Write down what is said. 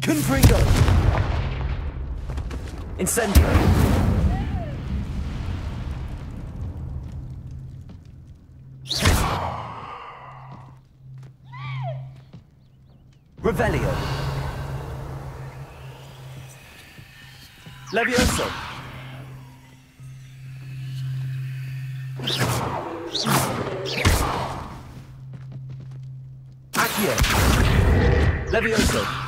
Confringo! Incendio! Revelio! Levioso! Accio! Levioso!